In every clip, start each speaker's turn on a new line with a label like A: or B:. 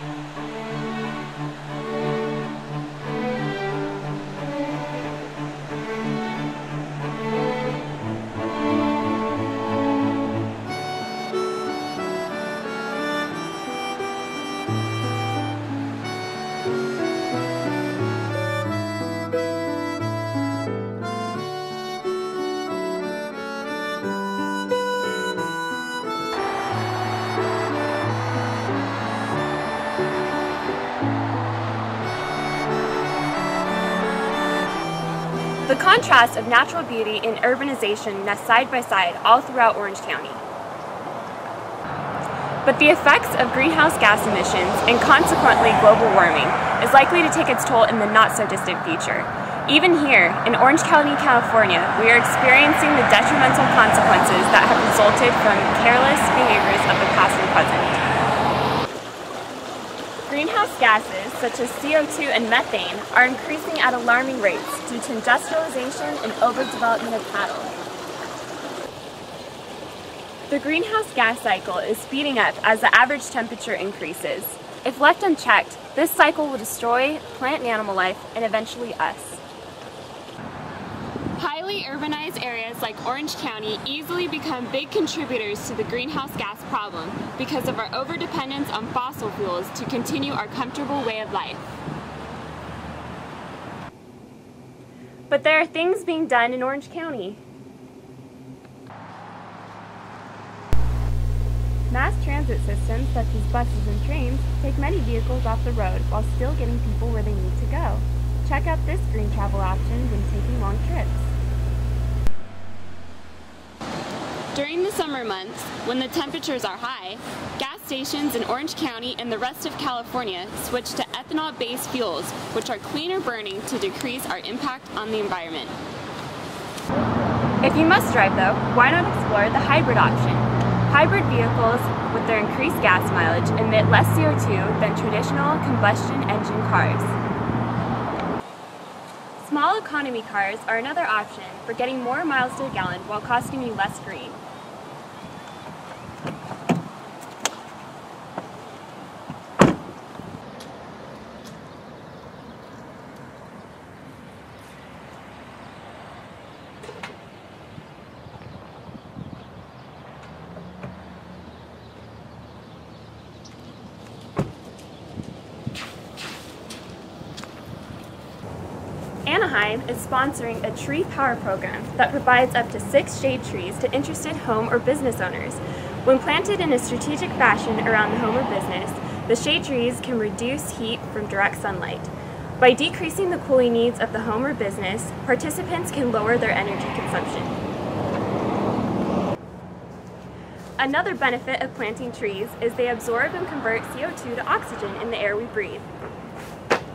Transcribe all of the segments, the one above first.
A: The contrast of natural beauty and urbanization nest side by side all throughout Orange County. But the effects of greenhouse gas emissions and consequently global warming is likely to take its toll in the not so distant future. Even here, in Orange County, California, we are experiencing the detrimental consequences that have resulted from careless behaviors of the past and present. Gases, such as CO2 and methane, are increasing at alarming rates due to industrialization and overdevelopment of cattle. The greenhouse gas cycle is speeding up as the average temperature increases. If left unchecked, this cycle will destroy plant and animal life and eventually us. Highly urbanized areas like Orange County easily become big contributors to the greenhouse gas problem because of our overdependence on fossil fuels to continue our comfortable way of life. But there are things being done in Orange County. Mass transit systems such as buses and trains take many vehicles off the road while still getting people where they need to go. Check out this green travel option when taking long trips. During the summer months, when the temperatures are high, gas stations in Orange County and the rest of California switch to ethanol-based fuels, which are cleaner burning to decrease our impact on the environment. If you must drive though, why not explore the hybrid option? Hybrid vehicles, with their increased gas mileage, emit less CO2 than traditional combustion engine cars. Small economy cars are another option for getting more miles to the gallon while costing you less green. Anaheim is sponsoring a tree power program that provides up to six shade trees to interested home or business owners. When planted in a strategic fashion around the home or business, the shade trees can reduce heat from direct sunlight. By decreasing the cooling needs of the home or business, participants can lower their energy consumption. Another benefit of planting trees is they absorb and convert CO2 to oxygen in the air we breathe.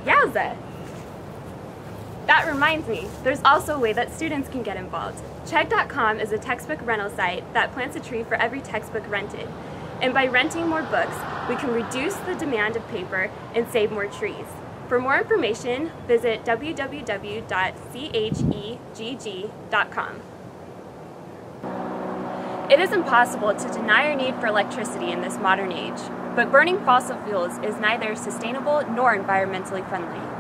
A: Yowza! That reminds me, there's also a way that students can get involved. Chegg.com is a textbook rental site that plants a tree for every textbook rented. And by renting more books, we can reduce the demand of paper and save more trees. For more information, visit www.chegg.com. It is impossible to deny our need for electricity in this modern age, but burning fossil fuels is neither sustainable nor environmentally friendly.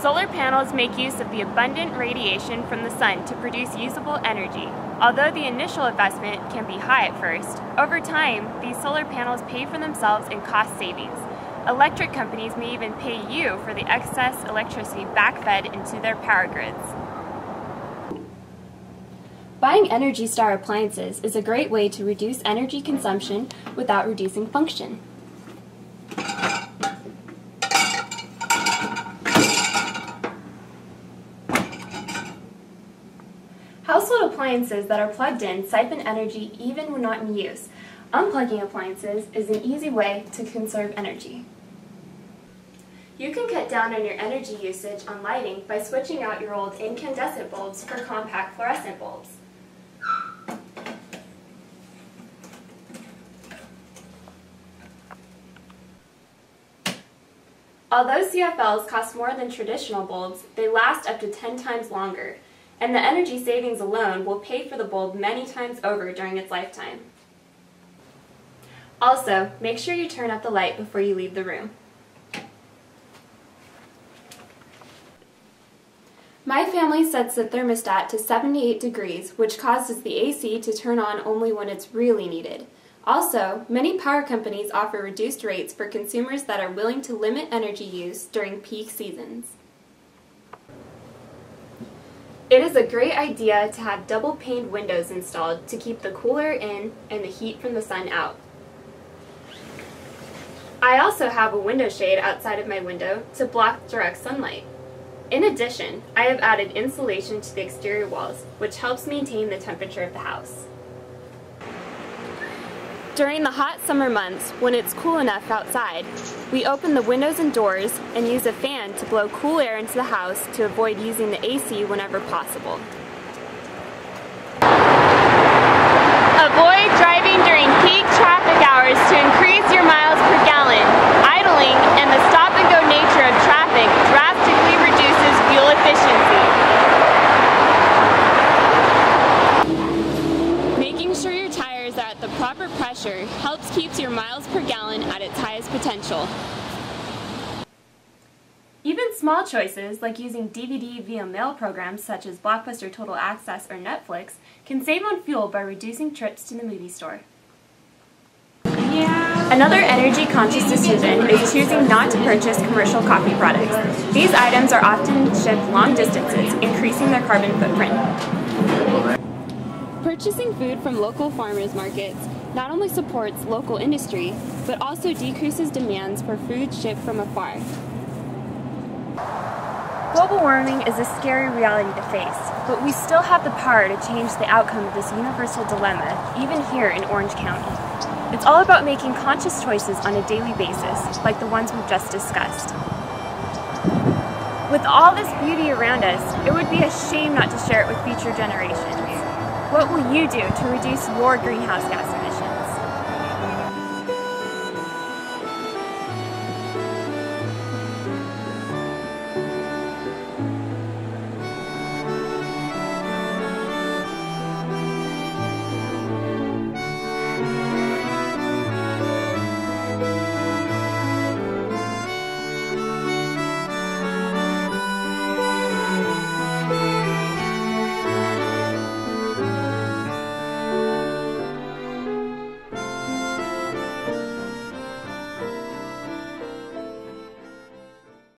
A: Solar panels make use of the abundant radiation from the sun to produce usable energy. Although the initial investment can be high at first, over time, these solar panels pay for themselves in cost savings. Electric companies may even pay you for the excess electricity backfed into their power grids. Buying Energy Star appliances is a great way to reduce energy consumption without reducing function. Household appliances that are plugged in siphon energy even when not in use. Unplugging appliances is an easy way to conserve energy. You can cut down on your energy usage on lighting by switching out your old incandescent bulbs for compact fluorescent bulbs. Although CFLs cost more than traditional bulbs, they last up to 10 times longer, and the energy savings alone will pay for the bulb many times over during its lifetime. Also, make sure you turn up the light before you leave the room. My family sets the thermostat to 78 degrees, which causes the AC to turn on only when it's really needed. Also, many power companies offer reduced rates for consumers that are willing to limit energy use during peak seasons. It is a great idea to have double paned windows installed to keep the cooler in and the heat from the sun out. I also have a window shade outside of my window to block direct sunlight. In addition, I have added insulation to the exterior walls, which helps maintain the temperature of the house. During the hot summer months, when it's cool enough outside, we open the windows and doors and use a fan to blow cool air into the house to avoid using the AC whenever possible. Avoid driving during peak traffic hours to increase your miles per gallon. Idling and the stop-and-go nature of traffic drastically reduces fuel efficiency. Making sure your tires are at the proper pressure helps keep your miles per gallon at its highest potential. Even small choices, like using DVD via mail programs such as Blockbuster Total Access or Netflix, can save on fuel by reducing trips to the movie store. Another energy-conscious decision is choosing not to purchase commercial coffee products. These items are often shipped long distances, increasing their carbon footprint. Purchasing food from local farmers markets not only supports local industry, but also decreases demands for food shipped from afar. Global warming is a scary reality to face, but we still have the power to change the outcome of this universal dilemma, even here in Orange County. It's all about making conscious choices on a daily basis, like the ones we've just discussed. With all this beauty around us, it would be a shame not to share it with future generations. What will you do to reduce your greenhouse gas?